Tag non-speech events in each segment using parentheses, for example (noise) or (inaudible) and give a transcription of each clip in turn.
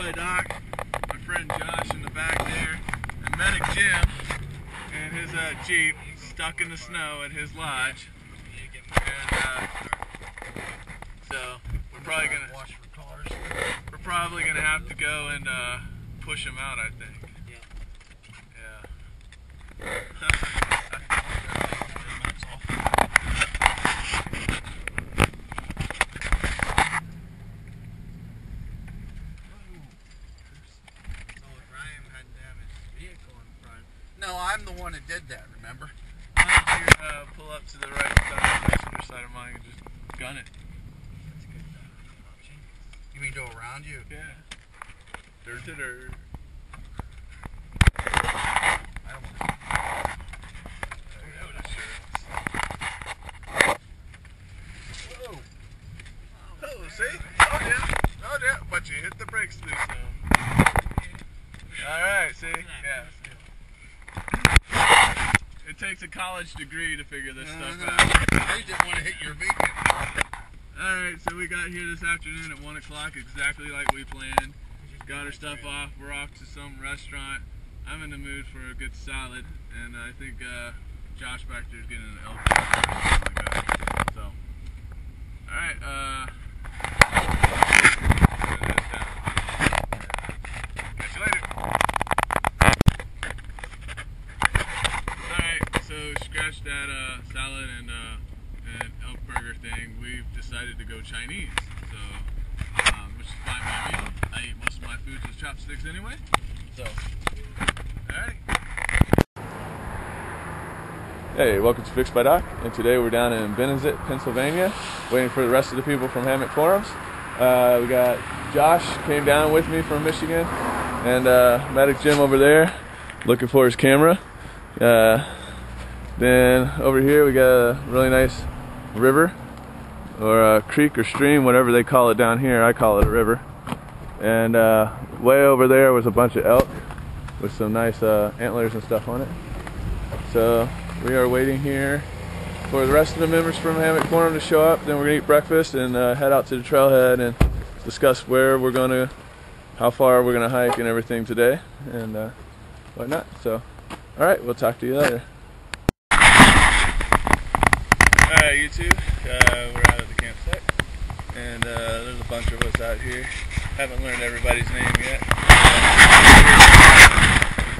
by Doc, my friend Josh in the back there, and Medic Jim and his uh, Jeep stuck in the snow at his lodge. And uh, so we're probably gonna we're probably gonna have to go and uh, push him out. I think. Yeah. Yeah. So Ryan hadn't to have his vehicle in front. No, I'm the one that did that, remember? Why don't you uh, pull up to the right side, passenger side of mine, and just gun it? That's a good uh, option. You mean go around you? Yeah. Dirt to dirt. I don't want to. There you go, that's yours. Whoa! Oh, see? Oh yeah. Oh yeah. But you hit the brakes too soon. Alright, see? Yeah. It takes a college degree to figure this stuff out. I just want to hit your vehicle. Alright, so we got here this afternoon at 1 o'clock, exactly like we planned. Got our stuff off. We're off to some restaurant. I'm in the mood for a good salad, and I think uh, Josh back there is getting an elk. chop or something like that. So, alright, uh. Catch you later. Alright, so that uh, salad and, uh, and elk burger thing. We've decided to go Chinese. So, um, which is fine by me. I eat most of my foods with chopsticks anyway. So, alright. Hey, welcome to Fixed by Doc, and today we're down in Benezette, Pennsylvania, waiting for the rest of the people from Hammock Forums. Uh, we got Josh came down with me from Michigan, and uh, Medic Jim over there, looking for his camera. Uh, then over here we got a really nice river, or a creek or stream, whatever they call it down here. I call it a river. And uh, way over there was a bunch of elk with some nice uh, antlers and stuff on it. So we are waiting here for the rest of the members from Hammock Forum to show up. Then we're gonna eat breakfast and uh, head out to the trailhead and discuss where we're gonna, how far we're gonna hike and everything today, and uh, whatnot. So, all right, we'll talk to you later. Alright, YouTube. Uh, we're out at the campsite. And uh, there's a bunch of us out here. Haven't learned everybody's name yet.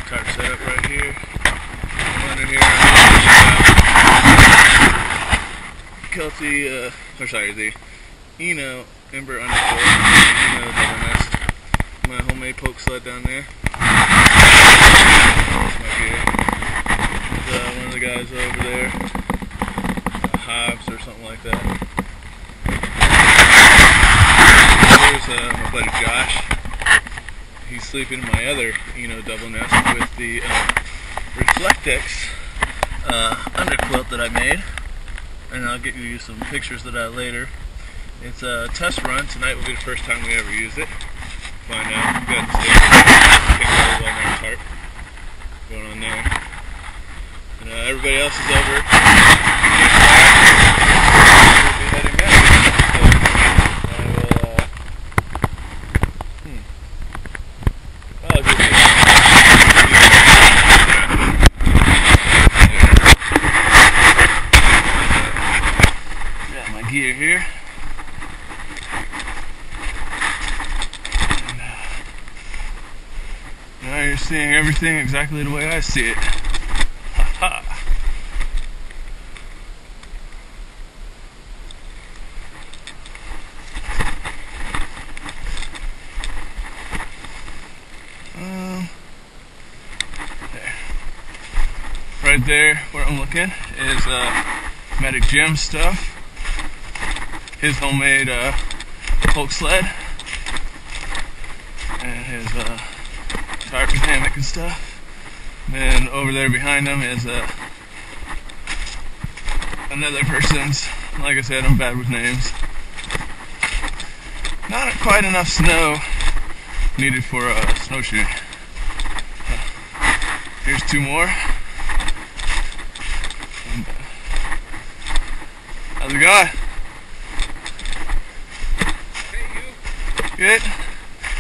Tarp set up right here. I'm here. Kelty, uh, or sorry, the Eno Ember underfoot. Eno double nest. My homemade pulk sled down there. That's my gear. Uh, one of the guys over there. Something like that. There's uh, my buddy Josh. He's sleeping in my other, you know, double nest with the uh, Reflectix uh, underquilt that I made, and I'll get you some pictures of that later. It's a test run. Tonight will be the first time we ever use it. Find out. We got standard well-known tarp going on there. And uh, everybody else is over. We'll be heading out. So, I will, uh, hmm. I'll just- Got my gear here. And, uh, Now you're seeing everything exactly the way I see it. Um, there. Right there, where I'm looking, is uh, Medic Jim stuff. His homemade uh, sled. And his uh, tarp and hammock and stuff. And over there behind him is uh, another person's. Like I said, I'm bad with names. Not quite enough snow needed for a uh, snowshoeing. Here's two more. And, uh, how's it going? Good.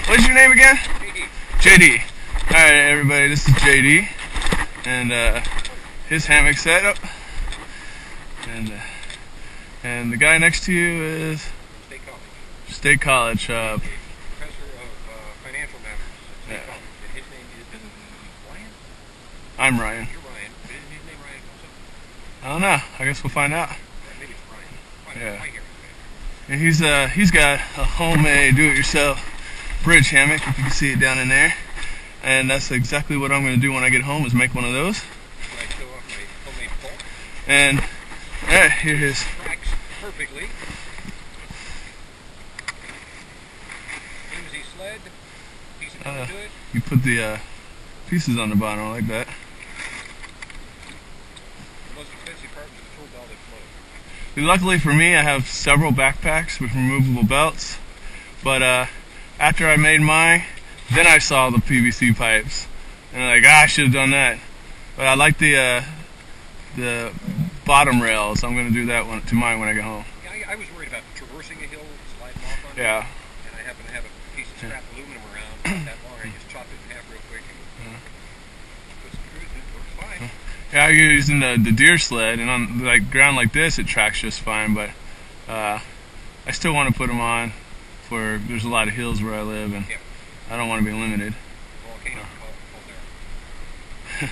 What's your name again? JD. JD. All right, everybody. This is JD, and uh, his hammock setup, and uh, and the guy next to you is State College. State College. Uh, Professor of uh, Financial Matters State Yeah. College. And his name is Ryan? I'm Ryan. You're Ryan. Is his name Ryan also? I don't know. I guess we'll find out. Or maybe it's Ryan. Fine, Yeah. I hear it. And he's uh he's got a homemade do-it-yourself bridge hammock. If you can see it down in there. And that's exactly what I'm going to do when I get home is make one of those. Can I show off my homemade pole? And eh, here it is. Perfectly. Sled. Uh. You put the uh, pieces on the bottom like that. The most expensive part was the tool belt that flows. Luckily for me, I have several backpacks with removable belts. But uh, after I made mine, then I saw the PVC pipes, and I'm like, ah, I should have done that. But I like the uh, the bottom rails. I'm gonna do that one to mine when I get home. Yeah, I, I was worried about traversing a hill, sliding off on it. Yeah. And I happen to have a piece of scrap aluminum around, not that long. I just chopped it in half real quick and put some screws in it. Works fine. Yeah, I'm using the, the deer sled, and on like ground like this, it tracks just fine. But uh, I still want to put them on for there's a lot of hills where I live, and Yeah. I don't want to be limited. (laughs)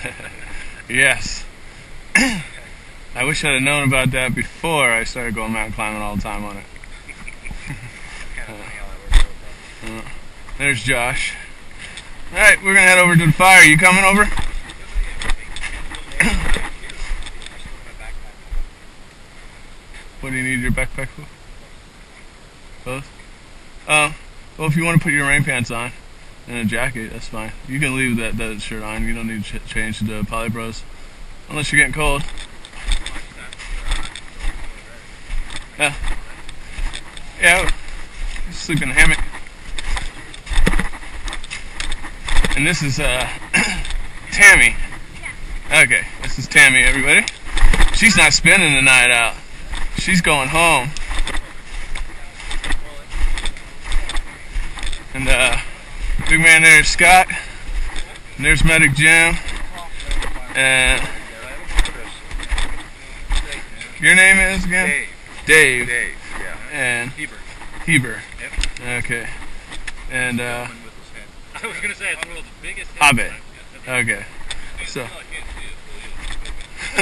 Yes. (coughs) I wish I'd have known about that before I started going mountain climbing all the time on it. (laughs) Kind of funny how that works out. There's Josh. All right, we're gonna head over to the fire. You coming over? What do you need your backpack for? Both? Uh, well, if you want to put your rain pants on and a jacket, that's fine. You can leave that, that shirt on. You don't need to ch- change to the Poly Bros. Unless you're getting cold. Yeah. Yeah. Sleep in a hammock. And this is, uh, (coughs) Tammy. Okay, this is Tammy, everybody. She's not spending the night out. She's going home. And uh, big man there's Scott. And there's Medic Jim. And your name is again? Dave. Dave. Dave, yeah. And Heber. Heber. Yep. Okay. And uh, (laughs) I was going to say, it's one of the biggest Abed. Okay. So. (laughs)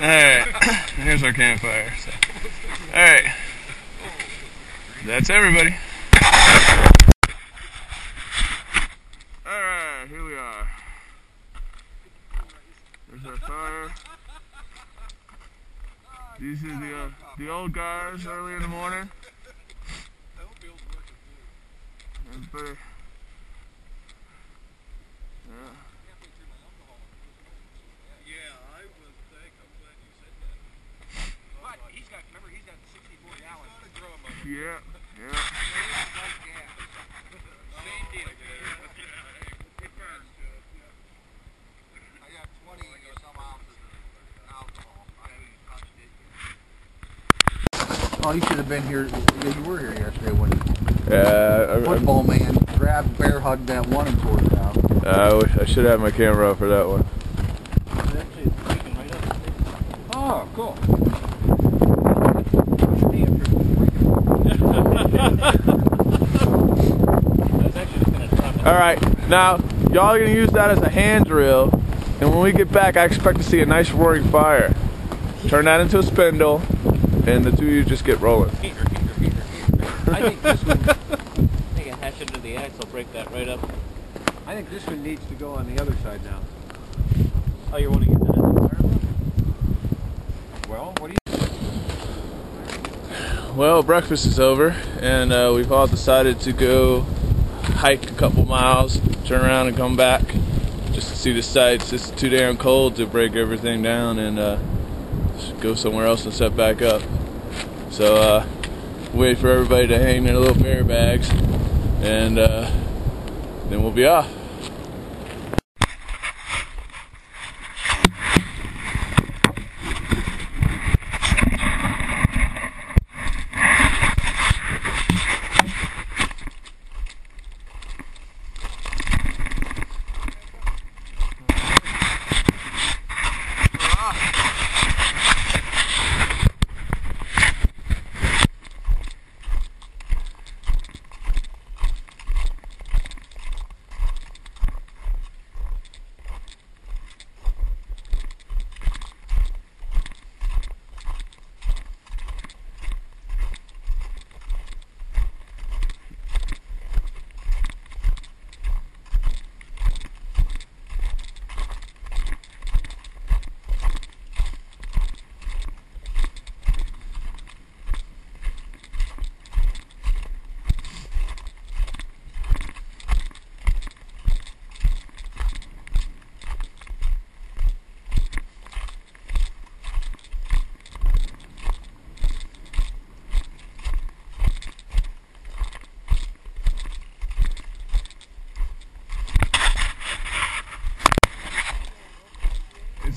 Alright. (coughs) Here's our campfire. So. Alright. That's everybody. Alright, here we are. There's our fire. These are the uh, the old guys early in the morning. Everybody. Yeah I would think. I'm glad you said that. But he's got, remember, he's got 64 gallons. drum of Yeah. Yeah. Same deal, It burns. I got 20 or some ounces of alcohol. I haven't touched it. Oh, you should have been here. You were here yesterday when Yeah, I, the football man grabbed, bear hugged that one and tore it out. I, I wish I should have my camera for that one. Oh, cool. All right, now y'all are gonna use that as a hand drill, and when we get back, I expect to see a nice roaring fire. Turn that into a spindle, and the two of you just get rolling. I think this one. I think a hash it into the axe will break that right up. I think this one needs to go on the other side now. Oh, you're wanting to get that in the? Well, what do you? Well, breakfast is over, and uh, we've all decided to go hike a couple miles, turn around, and come back just to see the sights. It's too damn cold to break everything down and uh, go somewhere else and set back up. So, uh, wait for everybody to hang their little bear bags, and uh, then we'll be off.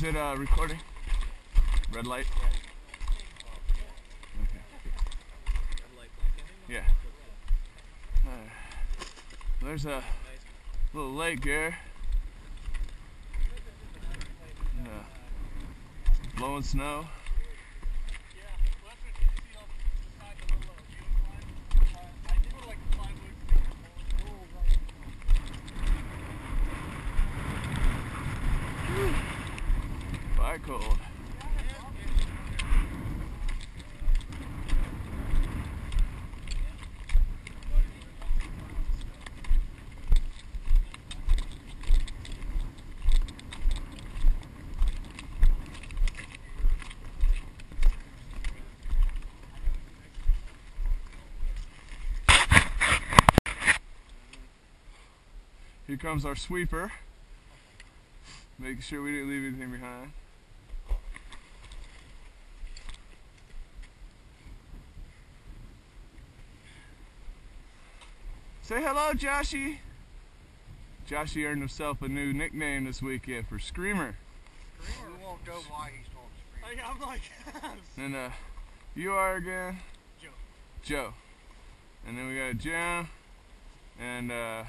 It uh, recording? Red light? Yeah. Alright. There's a little lake here. Uh, blowing snow. Fire cold. Here comes our sweeper. Making sure we didn't leave anything behind. Say hello, Joshy. Joshy earned himself a new nickname this weekend for Screamer. We won't go why he's told to scream. I'm like, And uh, you are again? Joe. Joe. And then we got Jim and uh,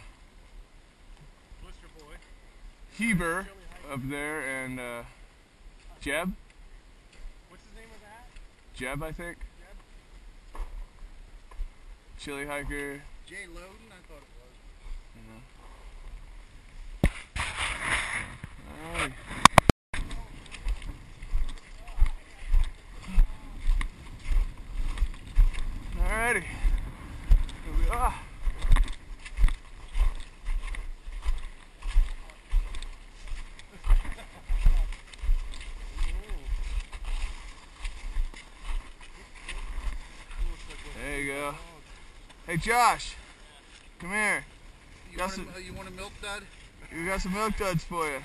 Blister boy. Heber up there and uh, Jeb. What's his name of that? Jeb, I think. Jeb. Chili hiker. Jay Loden, I thought it was. Alright. Alrighty. Here we are. There you go. Hey Josh, come here. You Got want, some- a, you want a milk dud? We got some milk duds for you.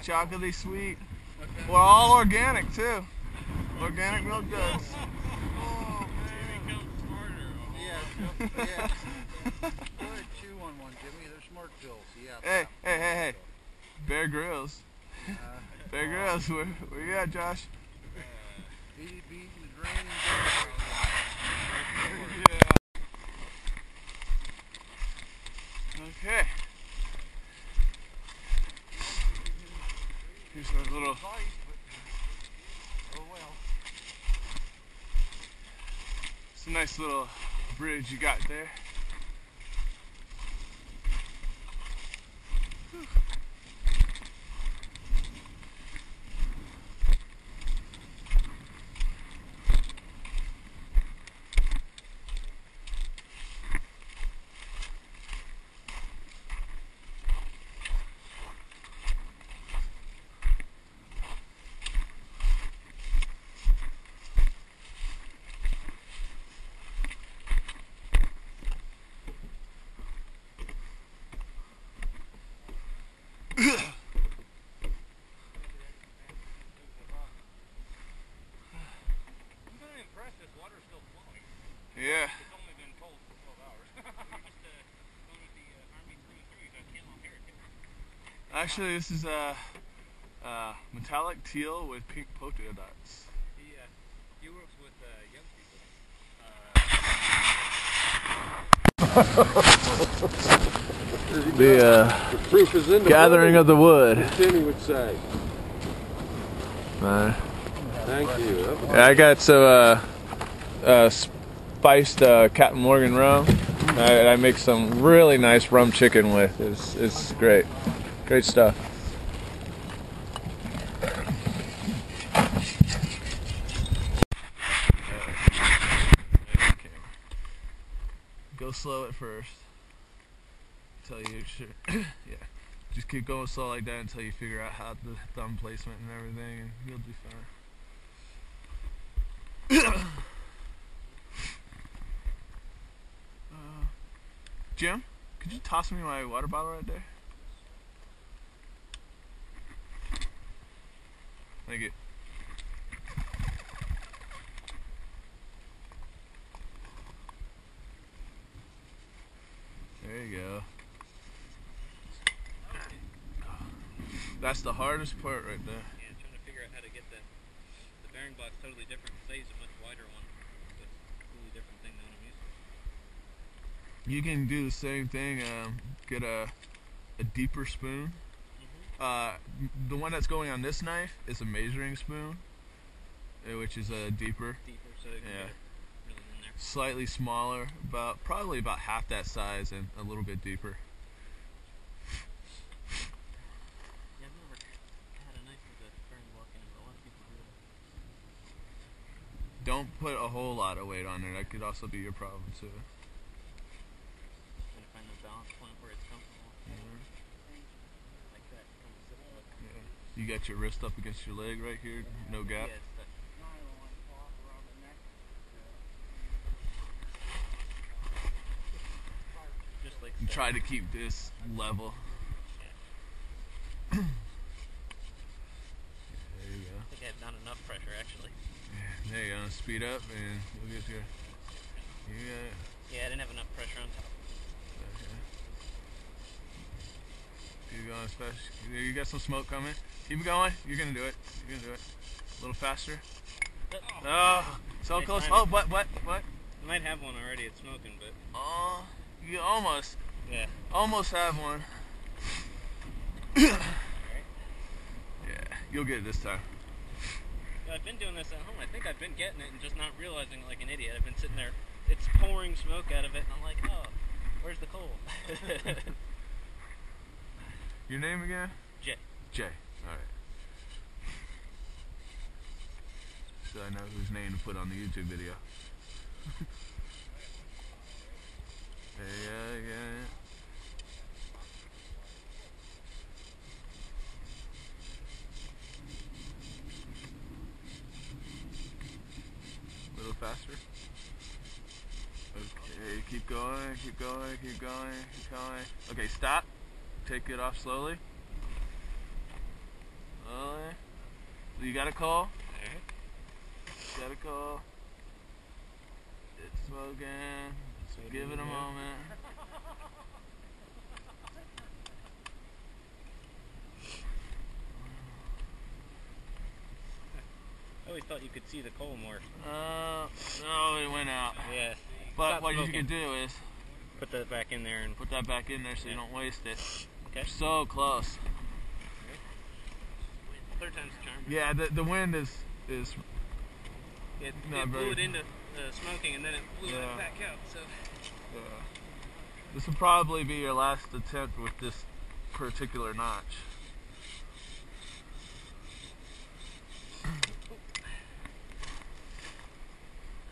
Natural. Chocolatey sweet. Okay. Well, all organic too. Organic milk duds. (laughs) Oh, man. Yeah, (laughs) yeah. Go ahead, chew on one, Jimmy. They're smart pills. Yeah. Hey, hey, hey, hey. Bear Grylls. Uh, Bear Grylls, where, where you at, Josh? Eat, beating, the drain, Okay. Here's our little it's a nice little bridge you got there. I'm kind of impressed this water's still flowing. Yeah. It's only been cold for 12 hours. you must uh, go to the uh, Army 3 got camo hair too. (laughs) Actually, this is a uh, uh, metallic teal with pink polka dots. He, uh, he works with uh, young people. (laughs) The uh, Proof is in the gathering of the wood. Timmy would say. Uh, Thank you. Yeah, I got some uh, uh, spiced uh, Captain Morgan rum. I, I make some really nice rum chicken with. It's it's great, great stuff. Go slow at first. Tell you sure. (coughs) yeah. Just keep going slow like that until you figure out how the thumb placement and everything, and you'll do fine. (coughs) Uh, Jim, could you toss me my water bottle right there? Thank you. There you go. That's the hardest part right there. Yeah, trying to figure out how to get the the bearing block totally different. Say a much wider one. That's a completely different thing than what I'm used to. You can do the same thing. Um, get a a deeper spoon. Uh, the one that's going on this knife is a measuring spoon, uh, which is a deeper, Deeper, so Yeah. really slightly smaller, about probably about half that size and a little bit deeper. Yeah, I've never had a knife with a bearing block but a lot of people do that. Don't put a whole lot of weight on there. That could also be your problem too. Trying to find the balance point where it's comfortable. Like that. Kind of sit like. Yeah. You got your wrist up against your leg right here, no gap. Yeah, it's that. Nylon cloth around the neck. Just like And try to keep this level. there you go. I think I have not enough pressure actually. There you go. Speed up and you'll get your. You got it. Yeah, I didn't have enough pressure on top. Okay. Keep going as fast. You got some smoke coming. Keep going. You're gonna do it. You're gonna do it. A little faster. Oh, so Nice close. Oh, what, what, what? I might have one already. It's smoking, but Oh, you almost, yeah. almost have one. Alright. Yeah, you'll get it this time. Yeah, I've been doing this at home. I think I've been getting it and just not realizing it like an idiot. I've been sitting there. It's pouring smoke out of it, and I'm like, oh, where's the coal? (laughs) Your name again? Jay. Jay. All right. So I know whose name to put on the YouTube video. (laughs) yeah, yeah, yeah. A little faster. Okay, keep going, keep going, keep going, keep going. Okay, stop. Take it off. Slowly. You got a call? Got a call. It's smoking. Give it a moment. I always thought you could see the coal more. Uh, no, it went out. Yeah. But Stop what you can do is Put that back in there and put that back in there so you don't waste it. okay. So close. Yeah, the the wind is is It, Not it blew it into uh, smoking and then it blew Yeah. it back out. So uh, this will probably be your last attempt with this particular notch.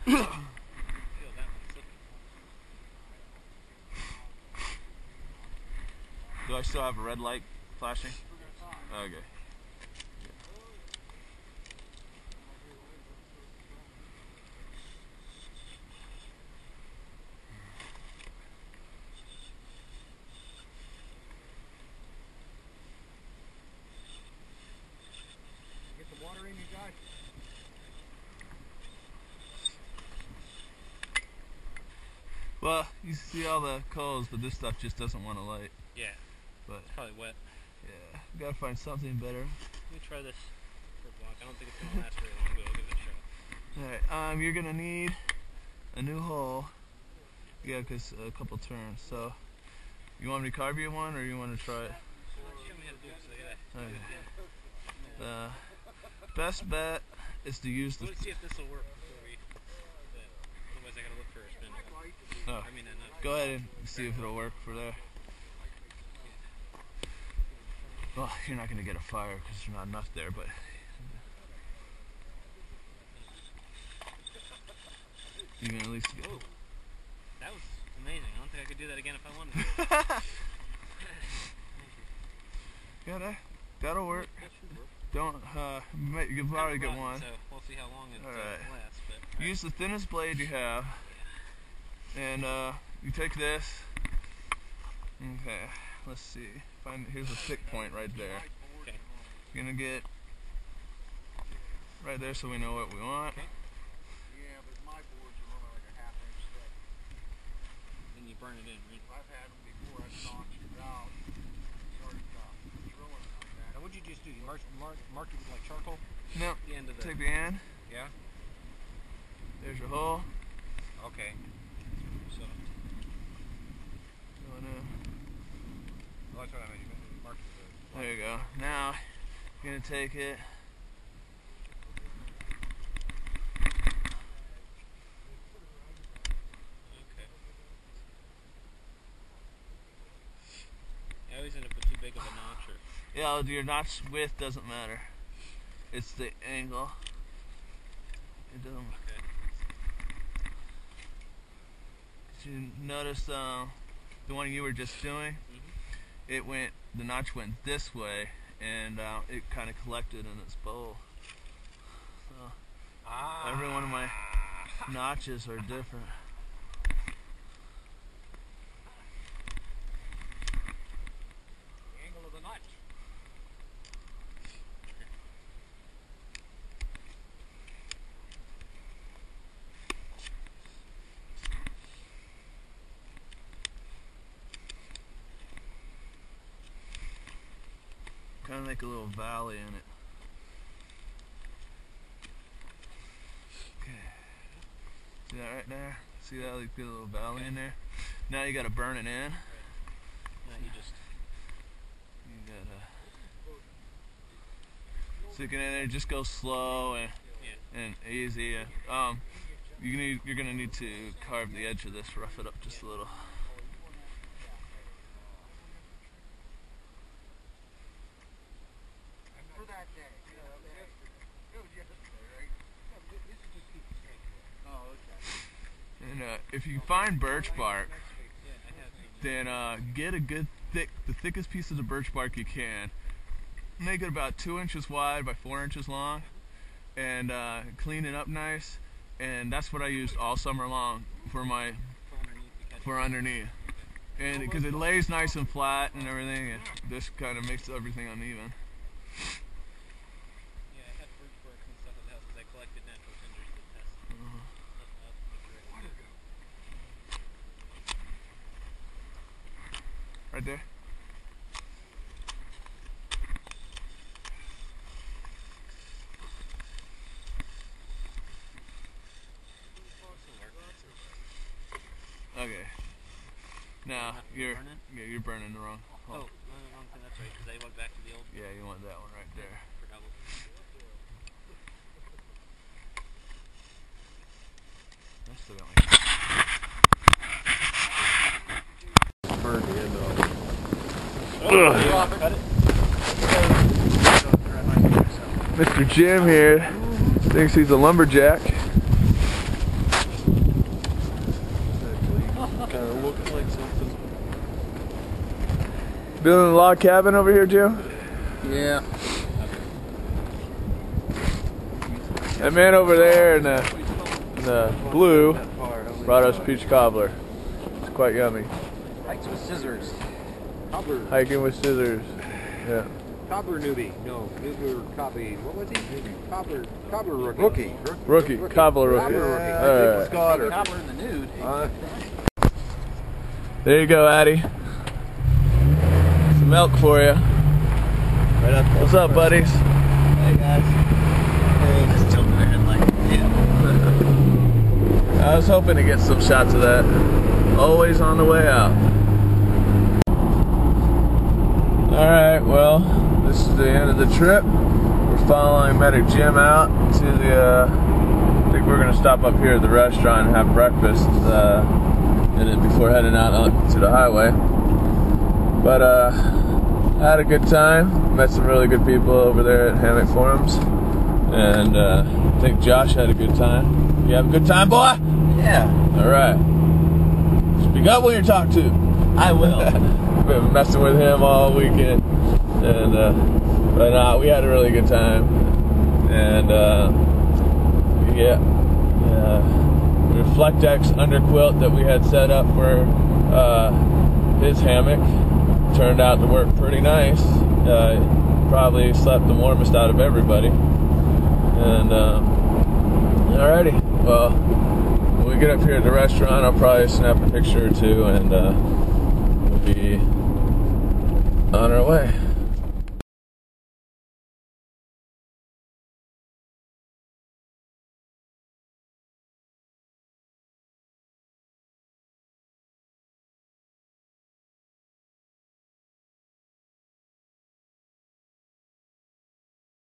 feel that one slipping. Do I still have a red light flashing? Okay. Get the water in, you guys. Well, you see all the coals, but this stuff just doesn't want to light. Yeah. But It's probably wet. yeah, gotta find something better. Let me try this for a block. I don't think it's gonna last very long, but I'll give it a shot. Alright, um, you're gonna need a new hole. Yeah, cause a couple turns. So, you want me to carve you one, or you want to try it? Show me how to do it. So yeah. Okay. Uh, best bet is to use the. Let's see if this will work before we. Otherwise, I gotta look for a spin. Oh, I mean. Go ahead and see if it'll work for there. Well, you're not gonna get a fire because there's not enough there, but. You can at least go... Whoa. That was amazing. I don't think I could do that again if I wanted to. (laughs) (laughs) Yeah, that, that'll work. That should work. Don't, uh, ma- you can probably get one. So we'll see how long it uh, Alright. lasts. But alright. Use the thinnest blade you have. And, uh, you take this. Okay, let's see. Find, here's a thick point right there. Okay. You're gonna get right there so we know what we want. Yeah, but my boards are only like a half inch thick. Then you burn it in. Right? I've had them before. I've knocked it out. Started uh, drilling like that. Now, what'd you do you used to do? You mark, mark, mark it with like charcoal? No. The end of the. Take the end. Yeah. There's your hole. Okay. So, Going in. Well, that's what I meant. You mark it with There you go. Now, you're gonna take it. okay. I always end up with too big of a notch or. Yeah, your notch width doesn't matter. It's the angle. It doesn't. Okay. Did you notice uh, the one you were just doing? It went. The notch went this way, and uh, it kind of collected in its bowl. So Ah. every one of my notches are different. The angle of the notch. Kind of make a little valley in it. Okay. See that right there? See that? Like, a little valley in there. Now you got to burn it in. No, you just. You gotta stick it in there. Just go slow and and easy. Um, you need you're gonna need to carve the edge of this, rough it up just a little. For that day. You know, that was yesterday. It was yesterday, right? No, this this is just keep it straight. Oh, okay. And uh, if you find birch bark, then uh, get a good thick, the thickest piece of birch bark you can. Make it about two inches wide by four inches long, and uh, clean it up nice. And that's what I used all summer long for my for underneath. And because it lays nice and flat and everything, and this kind of makes everything uneven. Yeah, I had birch bark and stuff at the house because I collected natural cinders to test. stuff out to make sure it was Right there. Okay. Now you're burning? yeah you're burning the wrong. Oh, hole. no, the wrong thing. That's right. Because I went back to the old. Yeah, you want that one right there. Forgot what. I still got my Burn the end off. Mr. Jim here thinks he's a lumberjack. Kind of looking like something. Building a log cabin over here, Jim. Yeah. That man over there in the, in the blue brought us peach cobbler. It's quite yummy. Hikes scissors. Hiking with scissors. Yeah. Cobber newbie. No, newbie or copy. What was he? Cobber. Cobber rookie. Rookie. Rookie, cobbler rookie. Cobbler rookie. All right. Goddard. Cobbler in the nude. Uh, There you go, Addy. Some milk for you. Right up. What's up, buddies? Hey guys. Hey, just tilting their head like, yeah. (laughs) I was hoping to get some shots of that. Always on the way out. Alright, well, this is the end of the trip. We're following Medic Jim out to the, uh, I think we're going to stop up here at the restaurant and have breakfast uh, and then before heading out to the highway. But, uh, I had a good time. Met some really good people over there at Hammock Forums. And, uh, I think Josh had a good time. You have a good time, boy? Yeah, All right. Speak up when you're talked to. I will. (laughs) Been messing with him all weekend, and uh, but uh, we had a really good time. And uh, yeah, uh, Reflectix underquilt that we had set up for uh, his hammock turned out to work pretty nice. Uh, probably slept the warmest out of everybody. And uh, alrighty, well when we get up here at the restaurant, I'll probably snap a picture or two, and uh, we'll be on way.